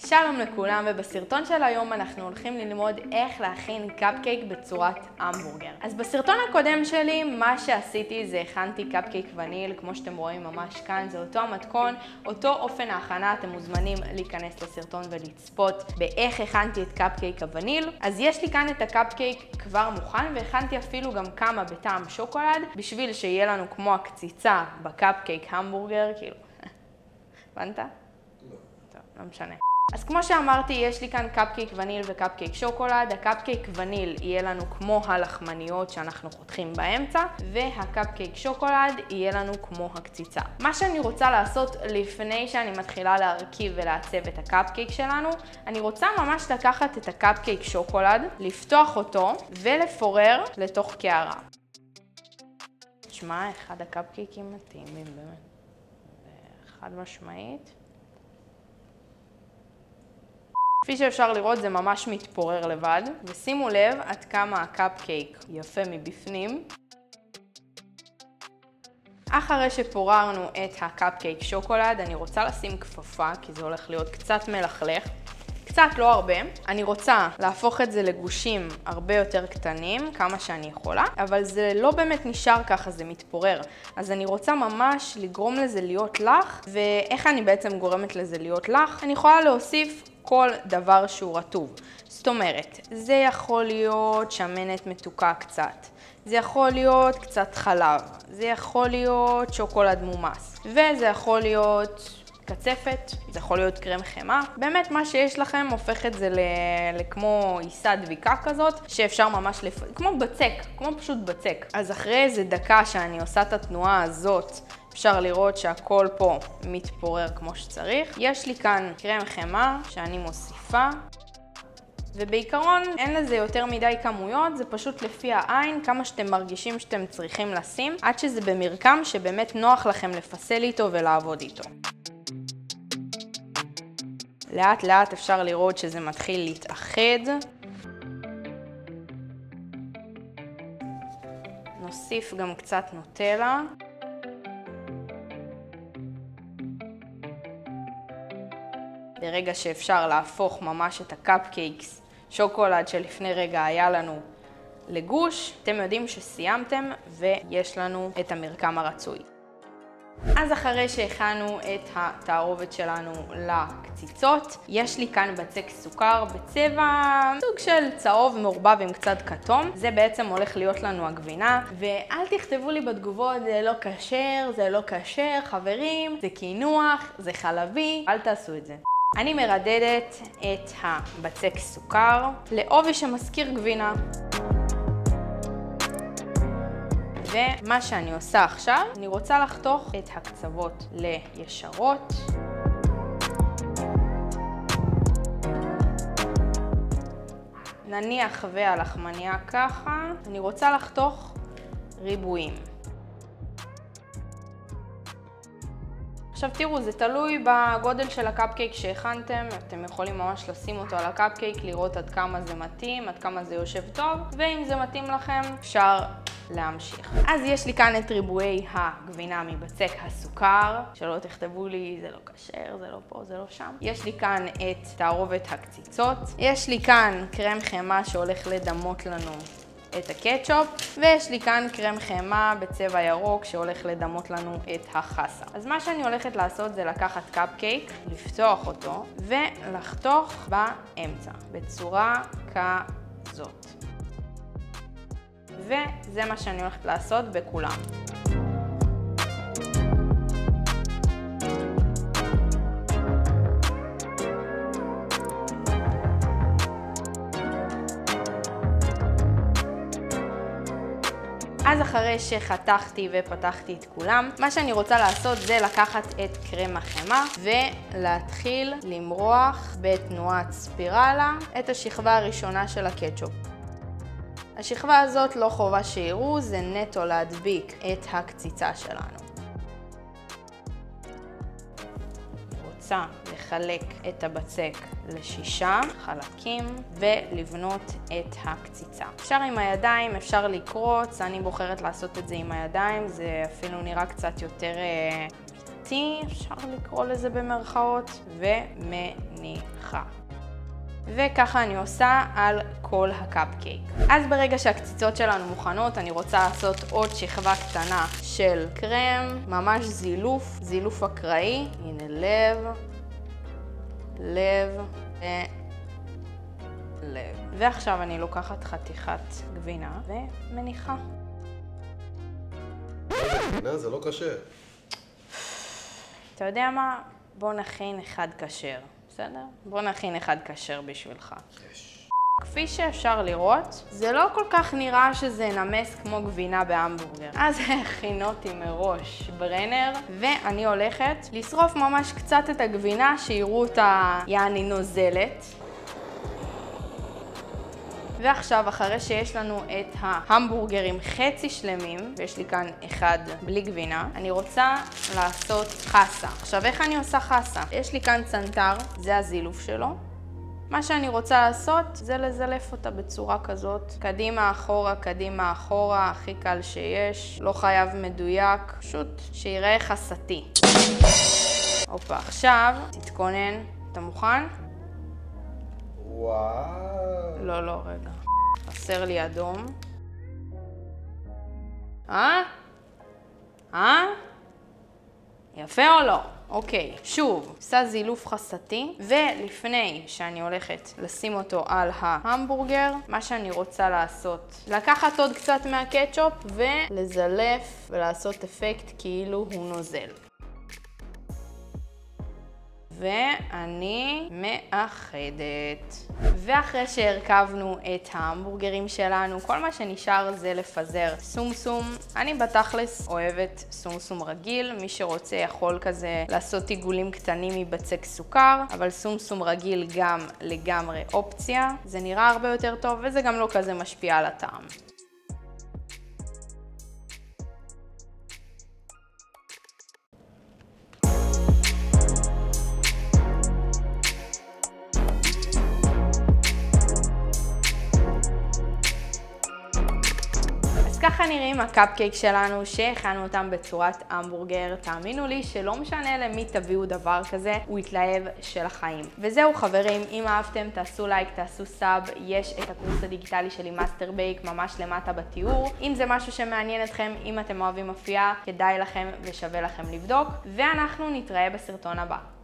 שלום לכולם, ובסרטון של היום אנחנו הולכים ללמוד איך להכין קפקייק בצורת המבורגר. אז בסרטון הקודם שלי, מה שעשיתי זה הכנתי קפקייק וניל, כמו שאתם רואים ממש כאן, זה אותו המתכון, אותו אופן ההכנה, אתם מוזמנים להיכנס לסרטון ולצפות באיך הכנתי את קפקייק הווניל. אז יש לי כאן את הקפקייק כבר מוכן, והכנתי אפילו גם כמה בטעם שוקולד, בשביל שיהיה לנו כמו הקציצה בקפקייק המבורגר, כאילו, הבנת? לא. טוב, לא משנה. אז כמו שאמרתי, יש לי כאן קפקייק וניל וקפקייק שוקולד. הקפקייק וניל יהיה לנו כמו הלחמניות שאנחנו חותכים באמצע, והקפקייק שוקולד יהיה לנו כמו הקציצה. מה שאני רוצה לעשות לפני שאני מתחילה להרכיב ולעצב את הקפקייק שלנו, אני רוצה ממש לקחת את הקפקייק שוקולד, לפתוח אותו ולפורר לתוך קערה. תשמע, אחד הקפקייקים מתאימים באמת. חד משמעית. כפי שאפשר לראות זה ממש מתפורר לבד, ושימו לב עד כמה הקאפקייק יפה מבפנים. אחרי שפוררנו את הקאפקייק שוקולד, אני רוצה לשים כפפה, כי זה הולך להיות קצת מלכלך. קצת, לא הרבה. אני רוצה להפוך את זה לגושים הרבה יותר קטנים, כמה שאני יכולה, אבל זה לא באמת נשאר ככה, זה מתפורר. אז אני רוצה ממש לגרום לזה להיות לח, ואיך אני בעצם גורמת לזה להיות לח? אני יכולה להוסיף כל דבר שהוא רטוב. זאת אומרת, זה יכול להיות שמנת מתוקה קצת, זה יכול להיות קצת חלב, זה יכול להיות שוקולד מומס, וזה יכול להיות קצפת, זה יכול להיות קרם חמאה. באמת מה שיש לכם הופך את זה לכמו עיסה דביקה כזאת, שאפשר ממש לפ... כמו בצק, כמו פשוט בצק. אז אחרי איזה דקה שאני עושה את התנועה הזאת, אפשר לראות שהכל פה מתפורר כמו שצריך. יש לי כאן קרם חמאה שאני מוסיפה. ובעיקרון אין לזה יותר מדי כמויות, זה פשוט לפי העין, כמה שאתם מרגישים שאתם צריכים לשים, עד שזה במרקם שבאמת נוח לכם לפסל איתו ולעבוד איתו. לאט לאט אפשר לראות שזה מתחיל להתאחד. נוסיף גם קצת נוטלה. ברגע שאפשר להפוך ממש את ה cupcakes שוקולד שלפני רגע היה לנו לגוש, אתם יודעים שסיימתם ויש לנו את המרקם הרצוי. אז אחרי שהכנו את התערובת שלנו לקציצות, יש לי כאן בצק סוכר בצבע סוג של צהוב מעורבב עם קצת כתום. זה בעצם הולך להיות לנו הגבינה, ואל תכתבו לי בתגובות זה לא כשר, זה לא כשר, חברים, זה קינוח, זה חלבי, אל תעשו את זה. אני מרדדת את הבצק סוכר לעובי שמזכיר גבינה. ומה שאני עושה עכשיו, אני רוצה לחתוך את הקצוות לישרות. נניח והלחמניה ככה, אני רוצה לחתוך ריבועים. עכשיו תראו, זה תלוי בגודל של הקפקייק שהכנתם, אתם יכולים ממש לשים אותו על הקפקייק, לראות עד כמה זה מתאים, עד כמה זה יושב טוב, ואם זה מתאים לכם, אפשר להמשיך. אז יש לי כאן את ריבועי הגבינה מבצק הסוכר, שלא תכתבו לי זה לא כשר, זה לא פה, זה לא שם. יש לי כאן את תערובת הקציצות. יש לי כאן קרם חמאה שהולך לדמות לנו את הקטשופ, ויש לי כאן קרם חמאה בצבע ירוק שהולך לדמות לנו את החסה. אז מה שאני הולכת לעשות זה לקחת קפקייק, לפתוח אותו, ולחתוך באמצע, בצורה כזאת. וזה מה שאני הולכת לעשות בכולם. אז אחרי שחתכתי ופתחתי את כולם, מה שאני רוצה לעשות זה לקחת את קרם החמאה ולהתחיל למרוח בתנועת ספירלה את השכבה הראשונה של הקטשופ. השכבה הזאת לא חובה שיראו, זה נטו להדביק את הקציצה שלנו. רוצה לחלק את הבצק לשישה חלקים ולבנות את הקציצה. אפשר עם הידיים, אפשר לקרוץ, אני בוחרת לעשות את זה עם הידיים, זה אפילו נראה קצת יותר אמיתי, אפשר לקרוא לזה במרכאות, ומניחה. וככה אני עושה על כל הקאפקייק. אז ברגע שהקציצות שלנו מוכנות, אני רוצה לעשות עוד שכבה קטנה של קרם, ממש זילוף, זילוף אקראי. הנה לב, לב ולב. ועכשיו אני לוקחת חתיכת גבינה ומניחה. גבינה זה לא קשה. אתה יודע מה? בוא נכין אחד כשר, בסדר? בוא נכין אחד כשר בשבילך. יש. כפי שאפשר לראות, זה לא כל כך נראה שזה נמס כמו גבינה בהמבורגר. אז הכינותי מראש ברנר, ואני הולכת לשרוף ממש קצת את הגבינה, שיראו אותה יעני נוזלת. ועכשיו, אחרי שיש לנו את ההמבורגרים חצי שלמים, ויש לי כאן אחד בלי גבינה, אני רוצה לעשות חסה. עכשיו, איך אני עושה חסה? יש לי כאן צנתר, זה הזילוף שלו. מה שאני רוצה לעשות זה לזלף אותה בצורה כזאת. קדימה, אחורה, קדימה, אחורה, הכי קל שיש. לא חייב מדויק, פשוט שיראה חסתי. הופה, עכשיו תתכונן. אתה מוכן? וואו. לא, לא, רגע. חסר לי אדום. אה? אה? יפה או לא? אוקיי, שוב, עושה זילוף חסתי, ולפני שאני הולכת לשים אותו על ההמבורגר, מה שאני רוצה לעשות, לקחת עוד קצת מהקטשופ ולזלף ולעשות אפקט כאילו הוא נוזל. ואני מאחדת. ואחרי שהרכבנו את ההמבורגרים שלנו, כל מה שנשאר זה לפזר סומסום. אני בתכלס אוהבת סומסום רגיל, מי שרוצה יכול כזה לעשות עיגולים קטנים מבצק סוכר, אבל סומסום רגיל גם לגמרי אופציה. זה נראה הרבה יותר טוב וזה גם לא כזה משפיע על הטעם. ככה נראים הקאפקייק שלנו שהכנו אותם בצורת המבורגר. תאמינו לי שלא משנה למי תביאו דבר כזה, הוא יתלהב של החיים. וזהו חברים, אם אהבתם תעשו לייק, תעשו sub, יש את הקורס הדיגיטלי שלי Master Bake ממש למטה בתיאור. אם זה משהו שמעניין אתכם, אם אתם אוהבים אפייה, כדאי לכם ושווה לכם לבדוק, ואנחנו נתראה בסרטון הבא.